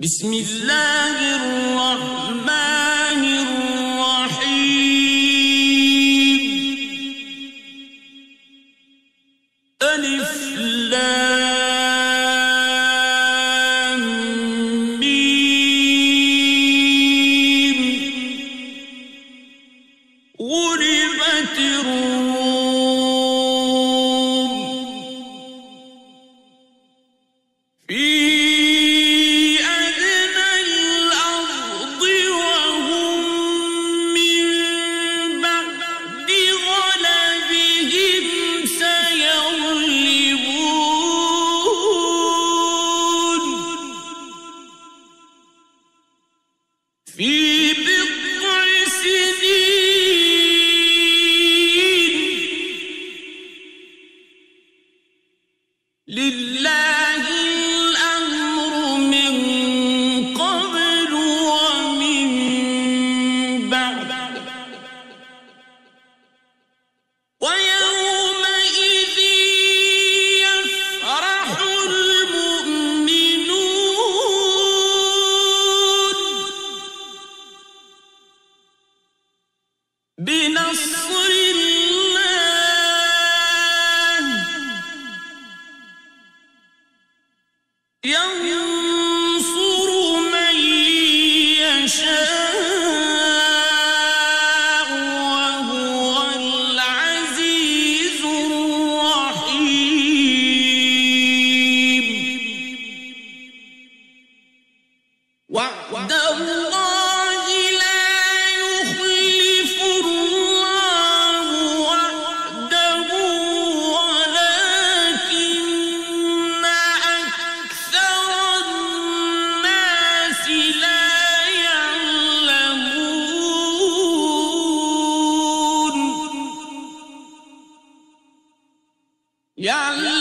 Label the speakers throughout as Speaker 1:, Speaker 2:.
Speaker 1: Bismillahirrahmanirrahim. يعلمون يعلمون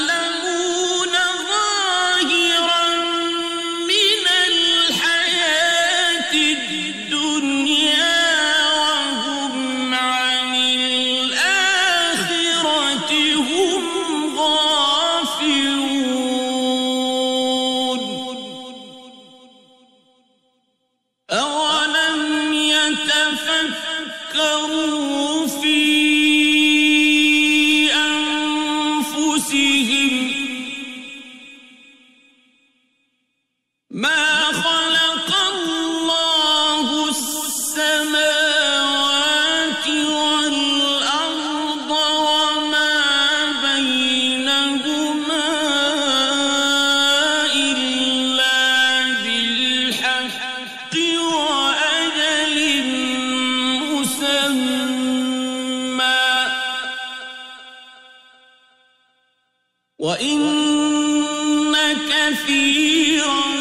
Speaker 1: وإن كثيرا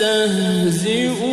Speaker 1: يستهزئون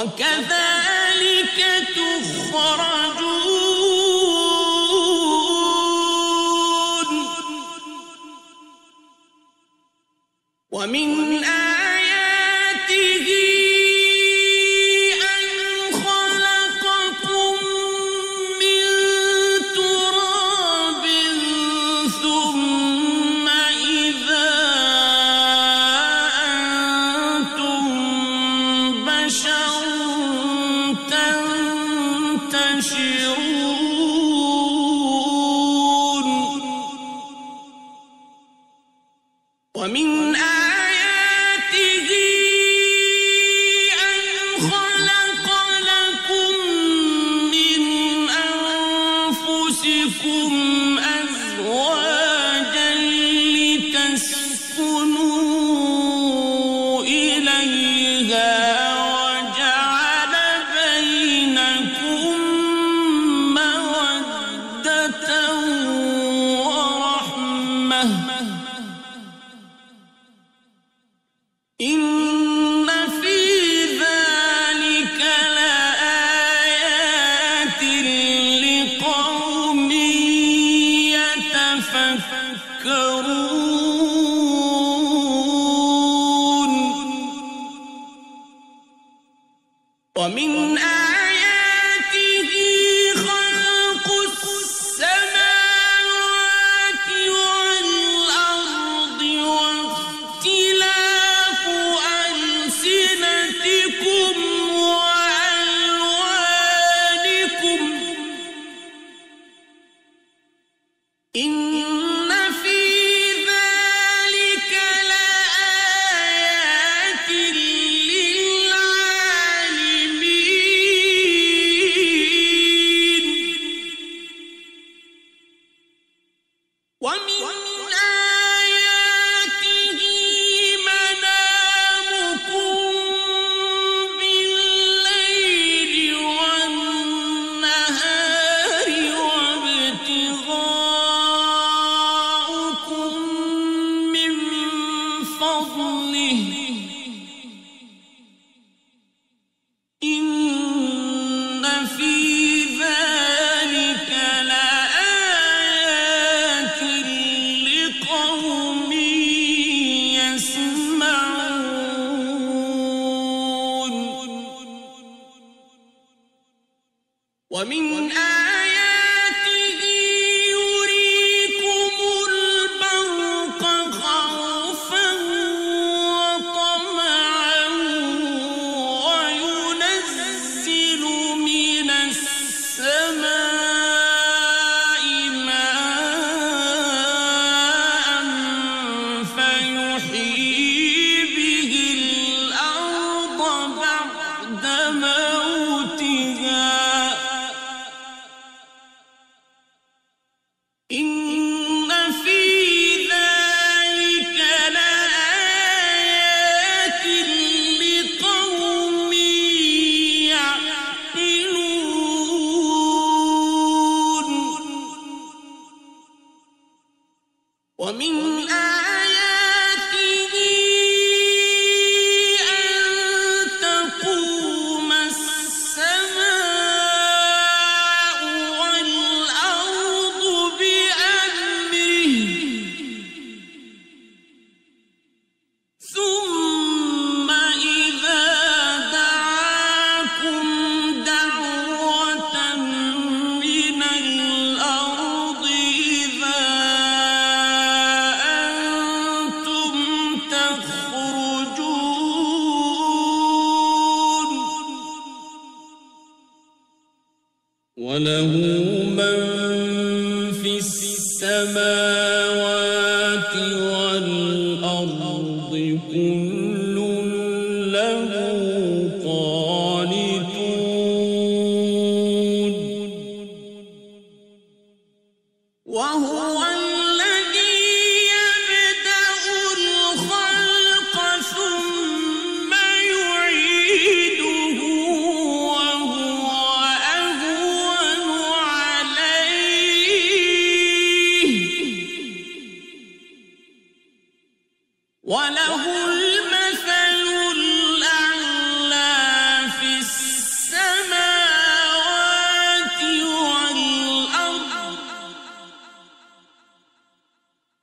Speaker 1: وكذلك تخرجون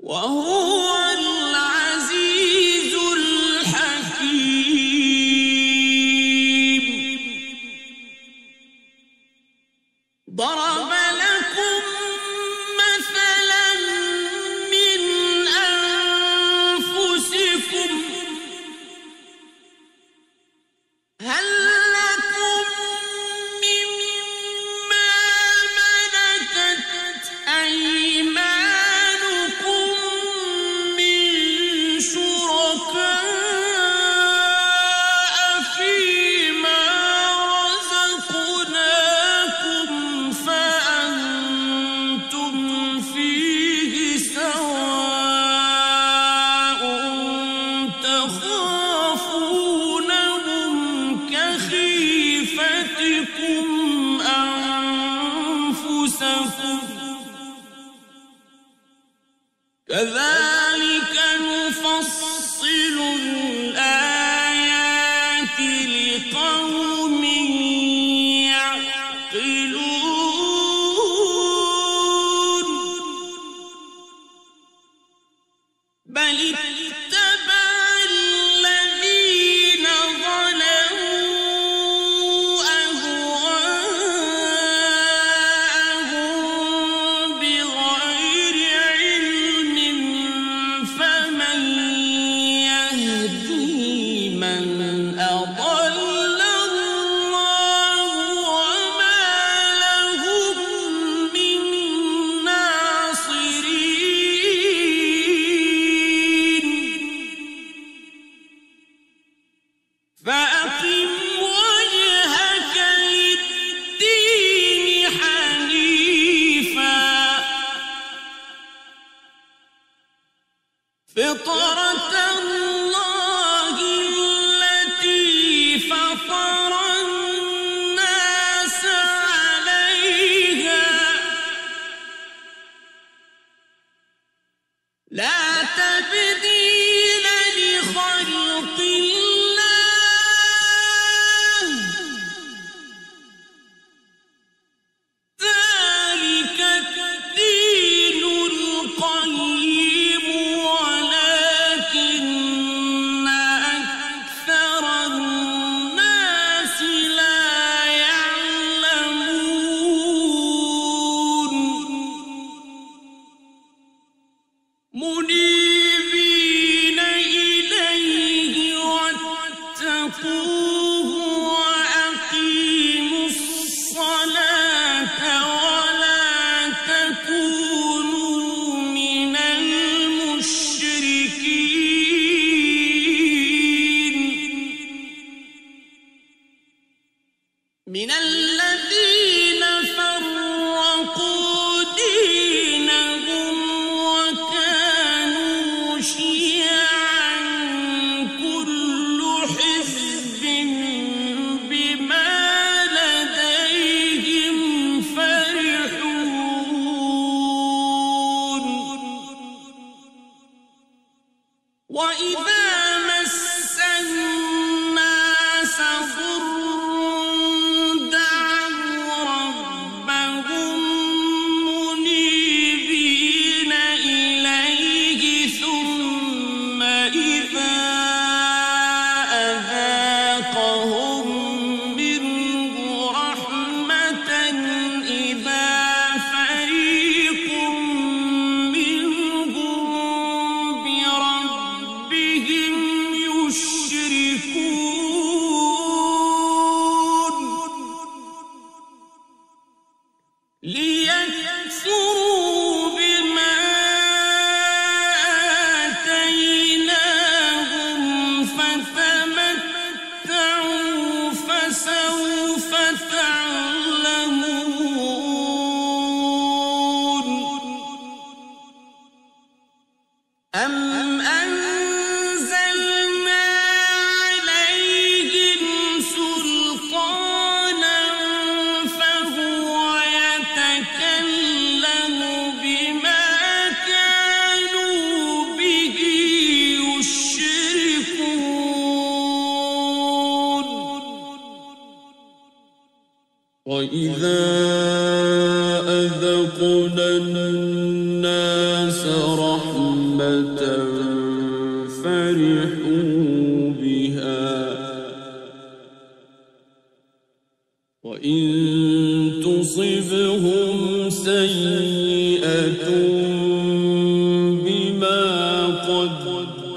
Speaker 1: وهو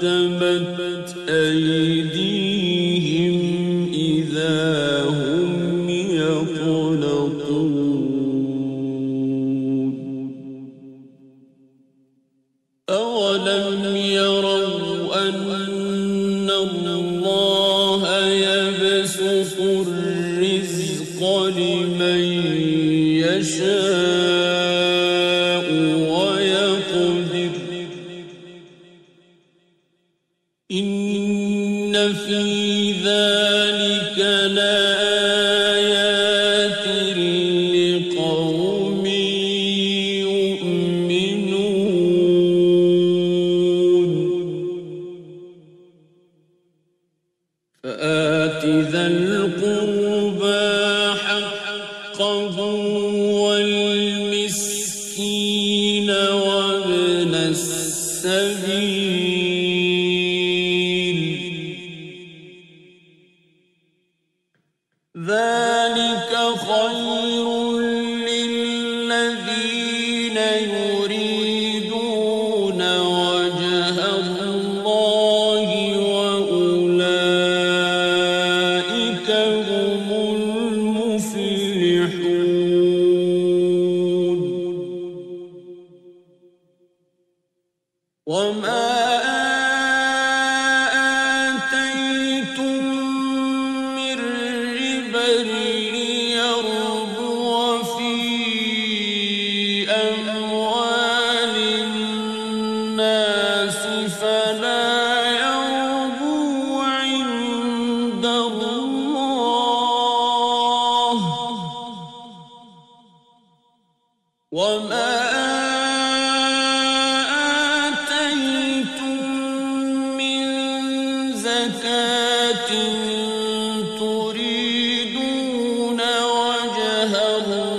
Speaker 1: قدمت أيدينا ذلك خير يشركون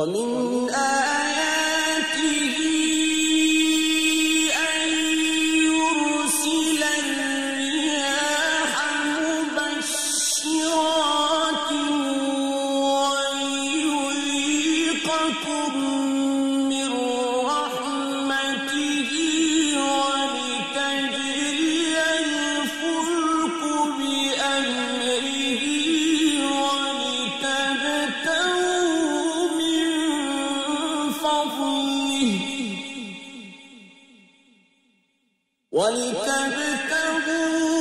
Speaker 1: con un فابتغوا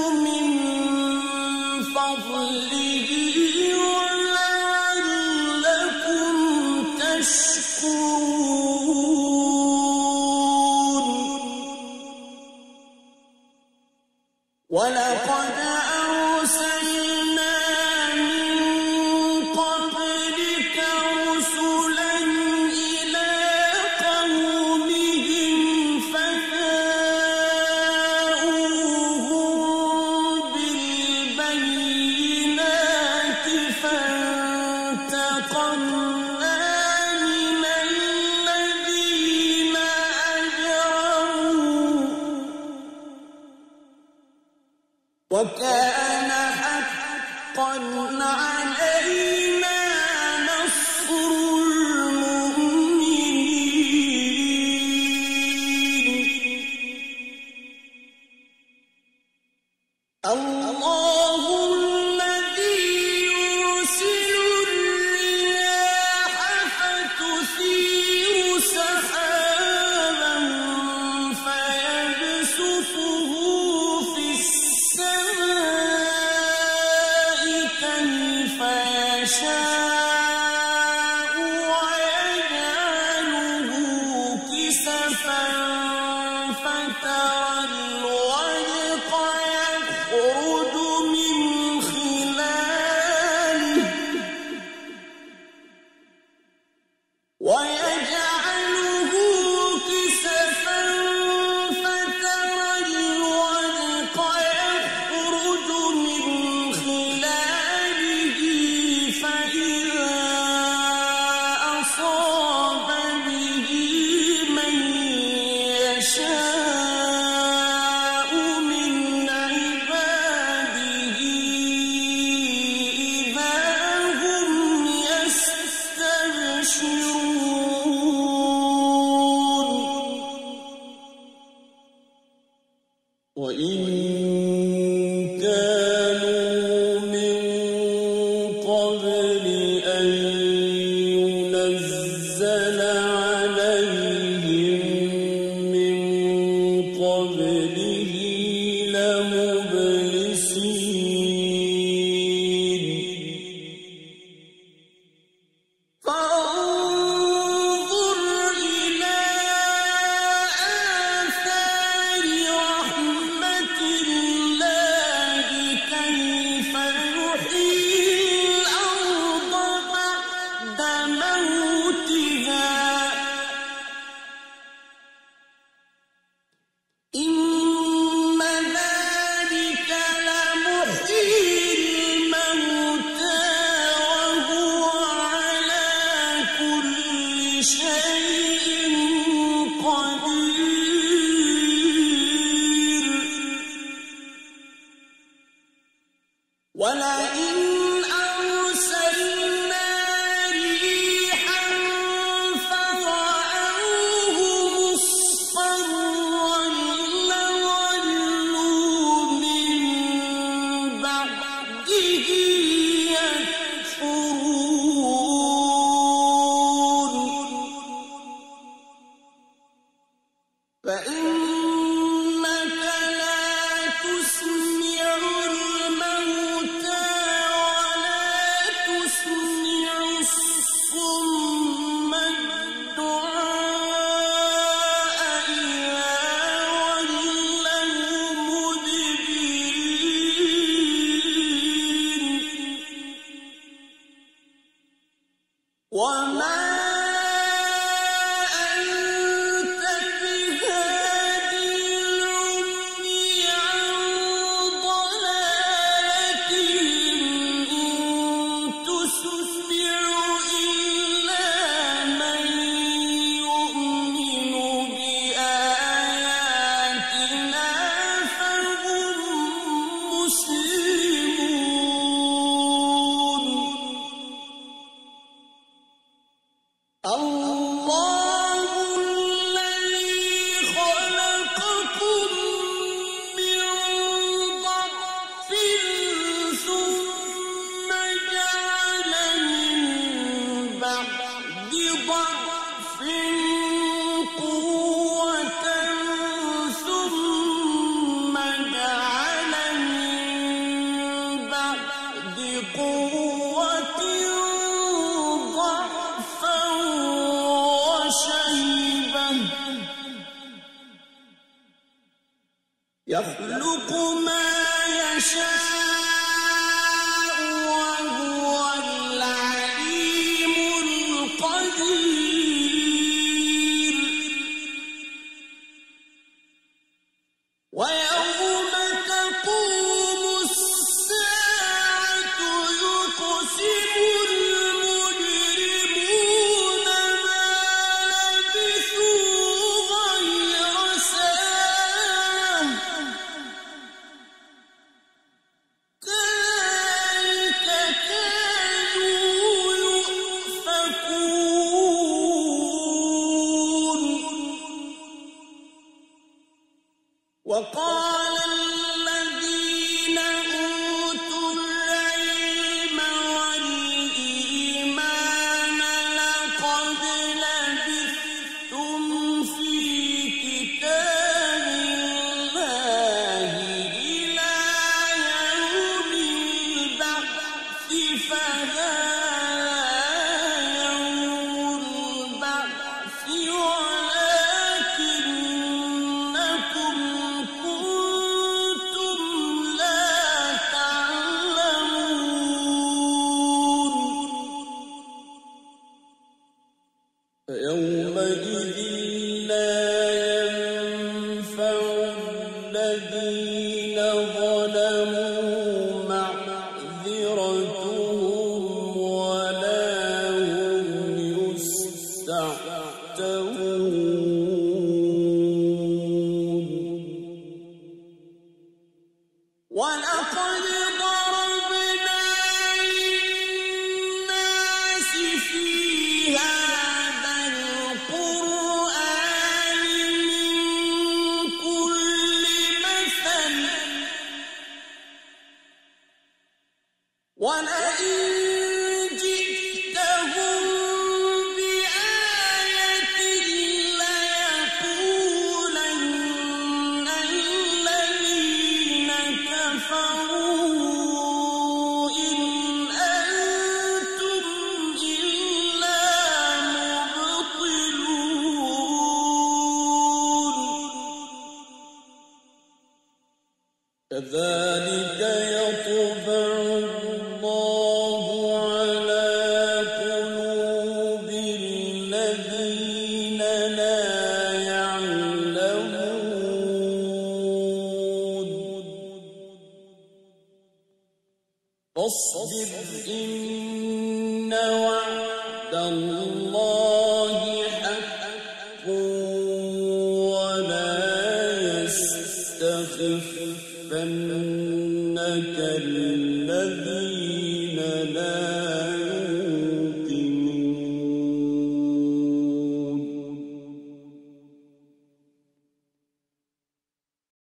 Speaker 1: بعد